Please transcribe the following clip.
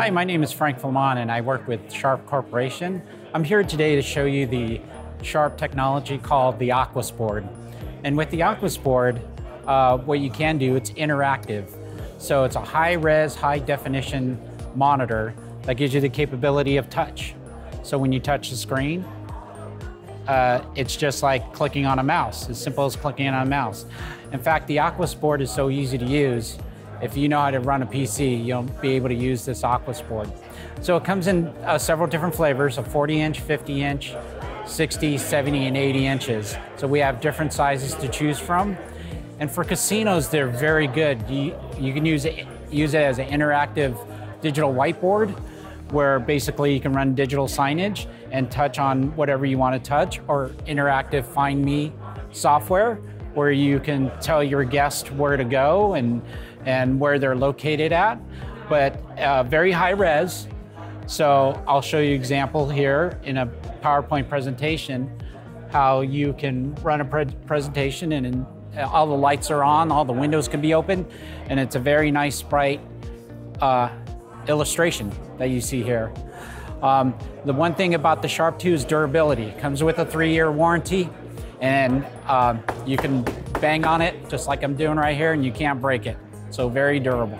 Hi, my name is Frank Flamon and I work with Sharp Corporation. I'm here today to show you the Sharp technology called the AQUOS BOARD. And with the AQUOS BOARD, uh, what you can do, it's interactive. So it's a high res, high definition monitor that gives you the capability of touch. So when you touch the screen, uh, it's just like clicking on a mouse, as simple as clicking on a mouse. In fact, the AQUOS BOARD is so easy to use if you know how to run a PC, you'll be able to use this AQUOS BOARD. So it comes in uh, several different flavors, a 40 inch, 50 inch, 60, 70, and 80 inches. So we have different sizes to choose from. And for casinos, they're very good. You, you can use it, use it as an interactive digital whiteboard where basically you can run digital signage and touch on whatever you want to touch or interactive find me software where you can tell your guest where to go and and where they're located at, but uh, very high res. So I'll show you example here in a PowerPoint presentation how you can run a pre presentation and in, all the lights are on, all the windows can be open, and it's a very nice, bright uh, illustration that you see here. Um, the one thing about the Sharp 2 is durability. It comes with a three-year warranty, and uh, you can bang on it just like I'm doing right here, and you can't break it. So very durable.